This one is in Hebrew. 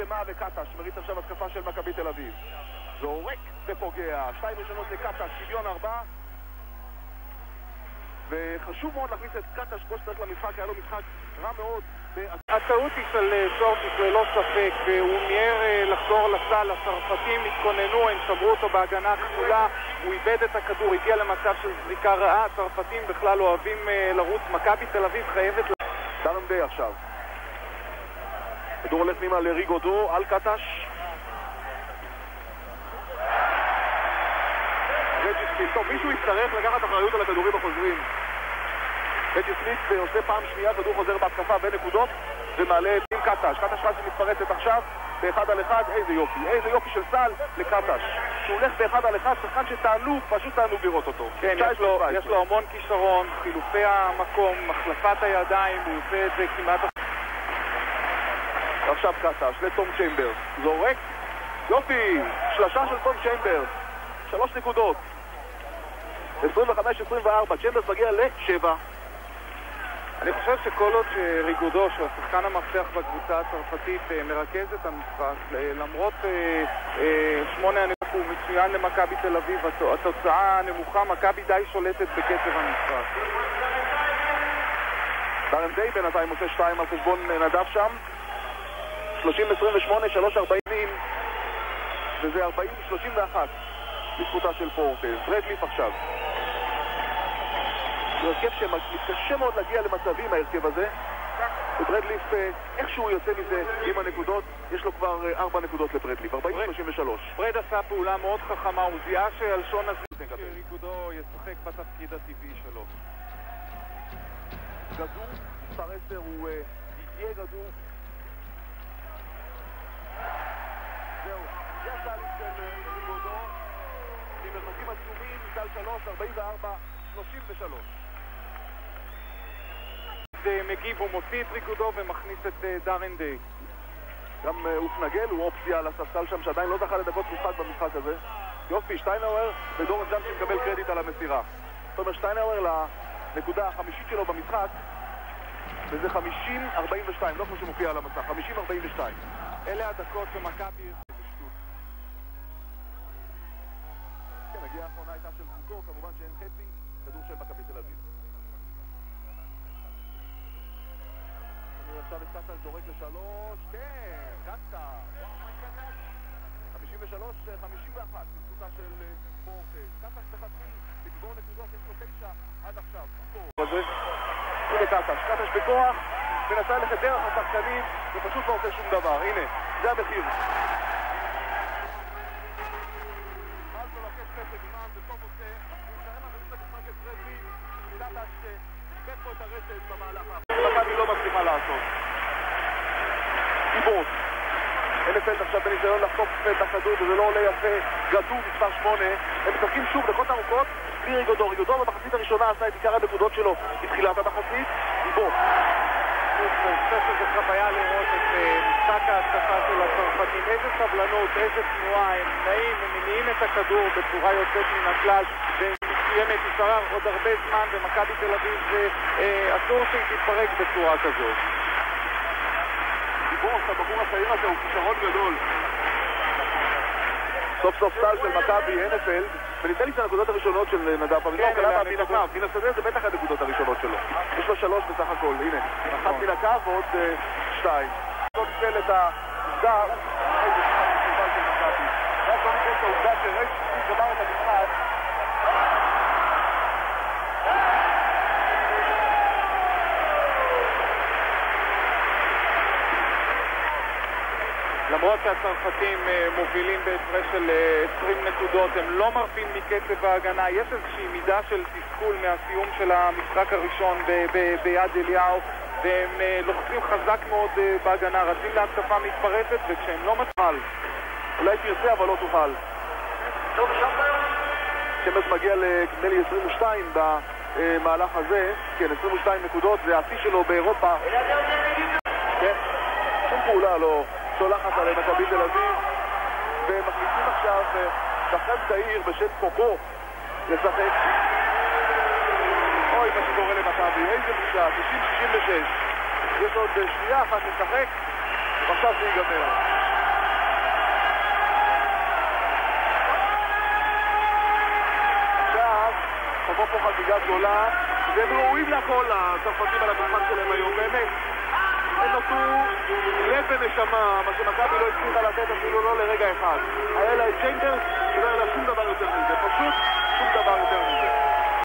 שלמה וקטש מריץ עכשיו התקפה של מכבי תל אביב. זורק ופוגע, שתיים ראשונות לקטש, שוויון ארבע. וחשוב מאוד להכניס את קטש כמו שצריך למשחק, היה לו משחק רע מאוד. הטעות היא של אה, שורטיס ללא ספק, והוא מיהר אה, לחזור לסל, הצרפתים התכוננו, הם שמרו אותו בהגנה כפולה, הוא איבד את הכדור, הגיע למצב של זריקה רעה, הצרפתים בכלל אוהבים אה, לרוץ, מכבי תל אביב חייבת... דיי עכשיו. כדור הולך פנימה לריגודו, על קטש. רג'י סמית, טוב, מישהו יצטרך לקחת אחריות על הכדורים החוזרים. רג'י סמית עושה פעם שנייה, כדור חוזר בהתקפה בנקודות ומעלה את עם קטש. קטש רצי מתפרצת עכשיו באחד על אחד, איזה יופי, איזה יופי של סל לקטש. שהוא הולך באחד על אחד, שחקן שתענוג, פשוט תענוג לראות אותו. כן, יש לו, יש לו המון כישרון, חילופי המקום, החלפת הידיים, הוא עושה את זה כמעט... עכשיו קטש לתום צ'יימברס, זורק, יופי, שלושה של תום צ'יימברס, שלוש נקודות. 25-24, צ'יימברס מגיע לשבע. אני חושב שכל עוד שריגודו, שהוא השחקן המפתח בקבוצה הצרפתית, אה, מרכז את המשחק, למרות אה, אה, שמונה הנקודות הוא מצוין למכבי תל אביב, התוצאה הנמוכה, מכבי די שולטת בקצב המשחק. דיי בינתיים עושה שתיים על חשבון נדב שם. 30-28, 3-40, וזה 40-31 לזכותה של פורטס. רדליף עכשיו. זה הרכב שמתקשה מאוד להגיע למצבים, ההרכב הזה. וברדליף, איכשהו יוצא מזה עם הנקודות, יש לו כבר 4 נקודות לברדליף, 40-33. ברד עשה פעולה מאוד חכמה, הוא זיהה שעל שון הזמן שריקודו ישחק בתפקיד הטבעי שלו. גדור, מספר 10 הוא יהיה גדור. עצומים, סל 3, 44, 33. מגיב, הוא מוציא את ריקודו ומכניס את דארן דיי. גם אופנגל הוא אופציה על הספסל שם שעדיין לא זכה לדקות משחק במשחק הזה. יופי, שטיינאוור ודורן ג'אנסי מקבל קרדיט על המסירה. זאת אומרת שטיינאוור לנקודה החמישית שלו במשחק וזה 50-42, לא כמו שמופיע על המסך, 50-42. אלה הדקות שמכבי... כן, הגיעה האחרונה הייתה של פוקו, כמובן שאין חצי, כדור של מכבי תל אביב. עכשיו את קטש זורק לשלוש, כן, קטש. 53-51, בזכותה של פורטס. קטש מחצי, לגבור נקודות, יש לו תשע עד עכשיו. הנה קטש, קטש בכוח, מנסה ללכת דרך השחקנים, ופשוט לא עושה שום דבר. הנה, זה המחיר. לעשות. גיבוט. אלפלד עכשיו בניסיון לחטוף את הכדור וזה לא עולה יפה. גדור מספר 8. הם משחקים שוב דקות ארוכות בלי ריגודו. ריגודו במחצית הראשונה עשה את עיקר הנקודות שלו בתחילת המחצית. של הצרפתים. איזה סבלנות, איזה תנועה, הם נעים, הם מניעים את הכדור בצורה יוצאת מן הכלל. מסוימת נשארה עוד הרבה זמן ומכבי תל אביב אסור שהיא תתפרק בצורה כזאת. דיבוס, הבחור הצעיר הזה הוא כישרון גדול. סוף סוף סל של מכבי, הנפלד, וניתן לי את הנקודות הראשונות של נדב, אבל לא קלט מן הקו, מן השדה זה בטח הנקודות הראשונות שלו. יש לו שלוש בסך הכל, הנה, אחת מן הקו ועוד שתיים. לא ניצל את העובדה, איזה מסובל של מכבי. רק לא ניצל את העובדה שרגע גמר את המשחק למרות שהצרפתים מובילים בהפרש של 20 נקודות, הם לא מרפים מקצב ההגנה. יש איזושהי מידה של תסכול מהסיום של המשחק הראשון ביד אליהו, והם לוחצים חזק מאוד בהגנה, רצים להתקפה מתפרצת, וכשהם לא מצליחים... אולי תרצה אבל לא תוכל. שמץ מגיע נדמה לי 22 במהלך הזה, כן, 22 נקודות, זה השיא שלו באירופה. כן, שום פעולה לא צולחת על מכבי תל אביב, ומחליטים עכשיו אה, שחקן צעיר בשם פוגו לשחק. אוי, מה שקורה למכבי, איזה בושה, 90-66. יש עוד אה, שנייה אחת לשחק, ועכשיו זה ייגמר. חוו פה חגיגה גדולה, והם ראויים לכל הצרפתים על המשחק שלהם היום, באמת. הם נתנו לב ונשמה, מה שמכבי לא הצליחה לתת אפילו לא לרגע אחד. היה לה את צ'יימברס, ולא היה לה שום דבר יותר מזה, פשוט שום דבר יותר מזה.